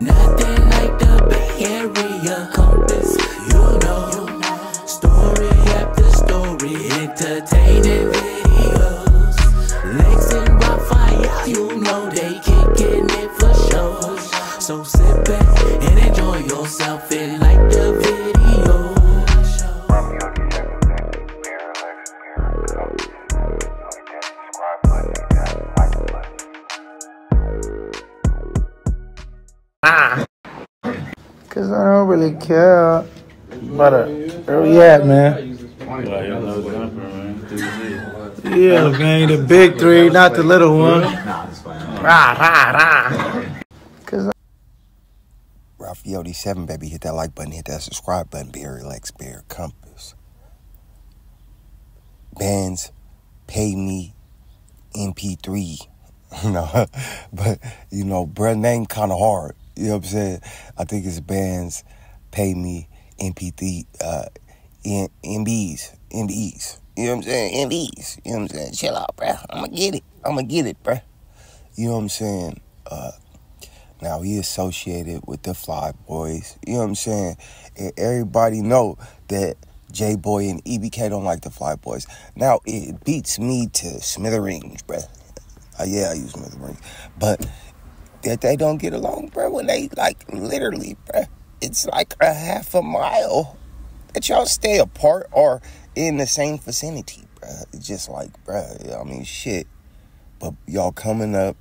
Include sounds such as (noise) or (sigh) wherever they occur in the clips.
Nothing like the Bay Area compass, you know. Story after story, entertaining videos. Lex and Rafael, you know they kicking it for sure. So sit back and enjoy yourself and like the video. Cause I don't really care. But uh, where we at, man? Yeah, man, the big three, not the little one. Rah, rah, rah. Cause I- Rafael D7, baby. Hit that like button, hit that subscribe button. Barry Lex Bear Compass. Bands pay me MP3. (laughs) no, (laughs) but you know, bruh name kind of hard. You know what I'm saying? I think it's bands pay me MP3, uh, MBs, MBs. You know what I'm saying? MBs. You know what I'm saying? Chill out, bruh. I'ma get it. I'ma get it, bruh. You know what I'm saying? Uh, now he associated with the Fly Boys. You know what I'm saying? And everybody know that Jaaybo and EBK don't like the Fly Boys. Now it beats me to smithereens, bruh. Uh, yeah, I use smithereens, but that they don't get along, bro. When they like literally, bro, it's like a half a mile that y'all stay apart or in the same vicinity, bro. It's just like, bruh. I mean, shit. But y'all coming up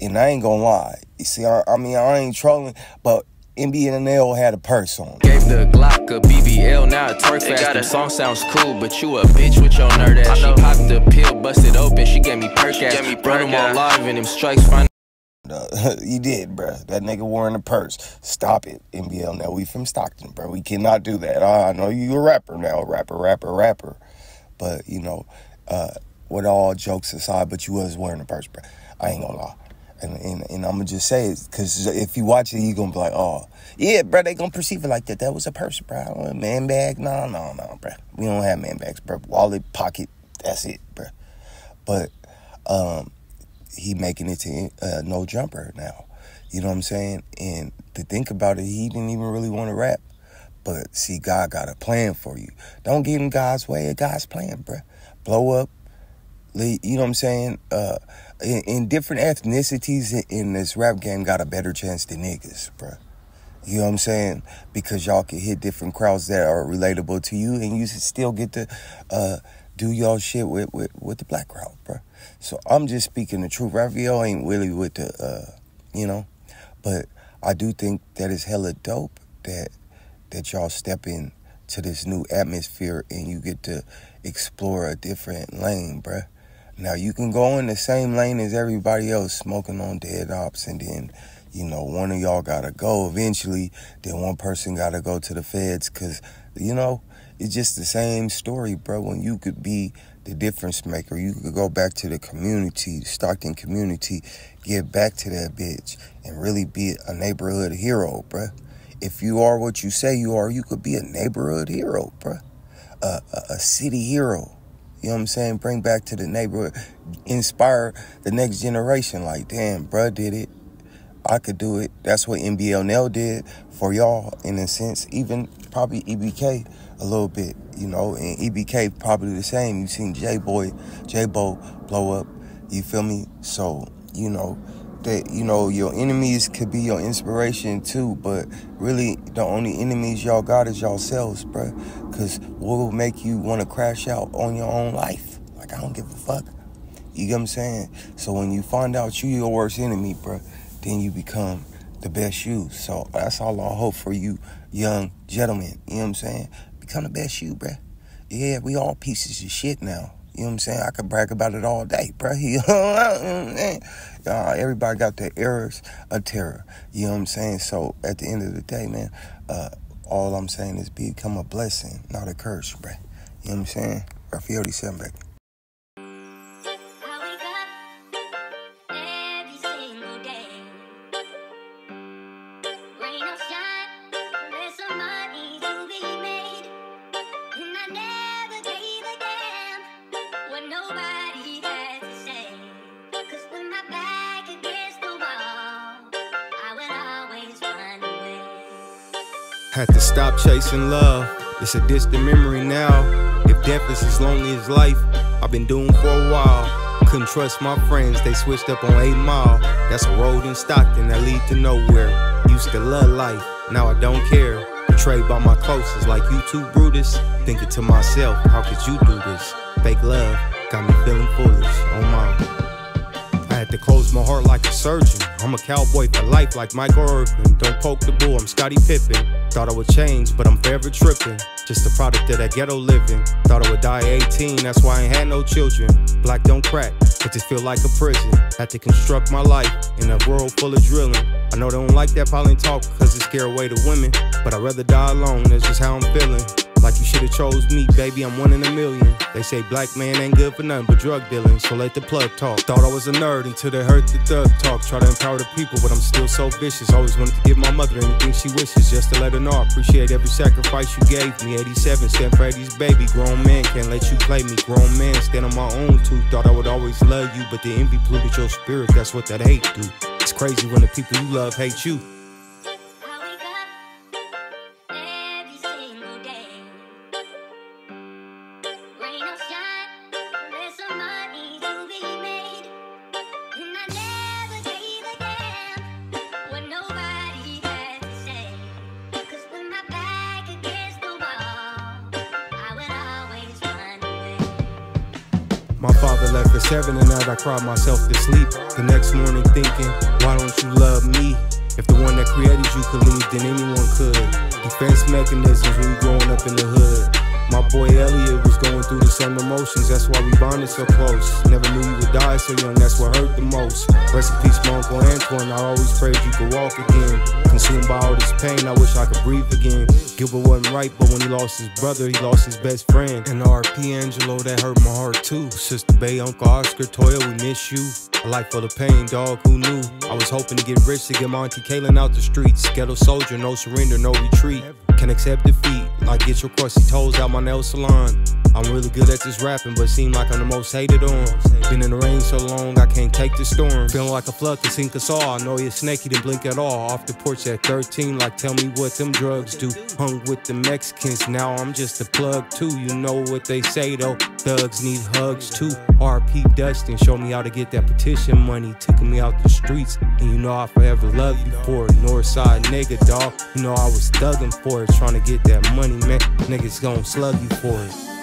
and I ain't gonna lie. You see, I, I mean, I ain't trolling, but NBNL had a purse on. Gave the Glock a BBL, now it twerk fast. The song sounds cool, but you a bitch with your nerd ass. She popped the pill, busted open, she gave me perk ass. Run them all live and them strikes you (laughs) did, bruh. That nigga wearing a purse. Stop it, NBL. Now we from Stockton, bruh. We cannot do that. I know you a rapper now, rapper, rapper, rapper. But you know, uh, with all jokes aside, but you was wearing a purse, bruh. I ain't gonna lie. And, and, and I'm gonna just say it because if you watch it, you gonna be like, oh, yeah, bruh, they gonna perceive it like that. That was a purse. A man bag? No, no, no, bruh. We don't have man bags, bruh. Wallet, pocket, that's it, bruh. But um, he making it to uh, no jumper now. You know what I'm saying? And to think about it, he didn't even really want to rap. But see, God got a plan for you. Don't get in God's way of God's plan, bruh. Blow up. You know what I'm saying? Uh, in, in different ethnicities in, this rap game, got a better chance than niggas, bruh. You know what I'm saying? Because y'all can hit different crowds that are relatable to you, and you still get to uh, do y'all shit with, with, with the black crowd, bro. So I'm just speaking the truth. Rafael ain't really with the, uh, you know, but I do think that it's hella dope that that y'all step in to this new atmosphere and you get to explore a different lane, bro. Now you can go in the same lane as everybody else, smoking on dead ops, and then, you know, one of y'all gotta go eventually. Then one person gotta go to the feds, cause you know it's just the same story, bro. When you could be the difference maker, you could go back to the community, the Stockton community, give back to that bitch, and really be a neighborhood hero, bro. If you are what you say you are, you could be a neighborhood hero, bruh. A, a, city hero. You know what I'm saying? Bring back to the neighborhood, inspire the next generation. Like, damn, bruh did it. I could do it. That's what NBL Nell did for y'all, in a sense. Even probably EBK a little bit, you know, and EBK probably the same. You seen Jaaybo, J Bo blow up. You feel me? So you know that you know your enemies could be your inspiration too, but really the only enemies y'all got is yourselves, bruh. Cause what will make you want to crash out on your own life? Like I don't give a fuck. You get what I'm saying? So when you find out you your worst enemy, bruh, then you become the best you. So that's all I hope for you young gentlemen. You know what I'm saying? Become the best you, bruh. Yeah, we all pieces of shit now. You know what I'm saying? I could brag about it all day, (laughs) saying? Uh, everybody got their errors of terror. You know what I'm saying? So at the end of the day, man, uh, all I'm saying is become a blessing, not a curse, bruh. You know what I'm saying? Rafael 7 baby. Had to stop chasing love. It's a distant memory now. If death is as lonely as life, I've been doomed for a while. Couldn't trust my friends, they switched up on 8 Mile. That's a road in Stockton that lead to nowhere. Used to love life, now I don't care. Betrayed by my closest, like you too, Brutus. Thinking to myself, how could you do this? Fake love got me feeling foolish. My heart like a surgeon. I'm a cowboy for life like Michael Irvin. Don't poke the bull, I'm Scottie Pippen. Thought I would change, but I'm forever tripping. Just a product of that ghetto living. Thought I would die at 18, that's why I ain't had no children. Black don't crack, it just feel like a prison. Had to construct my life in a world full of drilling. I know they don't like that pollen talk cause it scare away the women. But I'd rather die alone, that's just how I'm feeling. Like you should've chose me, baby, I'm one in a million. They say black man ain't good for nothing but drug dealing, so let the plug talk. Thought I was a nerd until they heard the thug talk. Try to empower the people, but I'm still so vicious. Always wanted to give my mother anything she wishes, just to let her know I appreciate every sacrifice you gave me. 87, stand for 80's baby. Grown man can't let you play me. Grown man stand on my own too. Thought I would always love you, but the envy polluted your spirit. That's what that hate do. It's crazy when the people you love hate you. My father left at seven and night I cried myself to sleep. The next morning thinking, why don't you love me? If the one that created you could leave, then anyone could. Defense mechanisms when you growing up in the hood. My boy Elliot was going through the same emotions, that's why we bonded so close. Never knew you would die so young, that's what hurt the most. Rest in peace, my Uncle Antoine, I always prayed you could walk again. Consumed by all this pain, I wish I could breathe again. Gilbert wasn't right, but when he lost his brother, he lost his best friend. And RP Angelo, that hurt my heart too. Sister Bay, Uncle Oscar, Toya, we miss you. A life full of pain, dog, who knew? I was hoping to get rich to get my Kaylin out the streets. Ghetto soldier, no surrender, no retreat. Can accept defeat, like get your crusty toes out my nail salon. I'm really good at this rapping, but seem like I'm the most hated on. Been in the rain so long, I can't take the storm. Feeling like a flood can sink us all. I know you're snaky, didn't blink at all. Off the porch at 13, like tell me what them drugs do. Hung with the Mexicans, now I'm just a plug too. You know what they say though, thugs need hugs too. RP Dustin showed me how to get that petition money, took me out the streets, and you know I forever love you for it. Northside nigga, dog. You know I was thugging for it, trying to get that money, man. Niggas gon' slug you for it.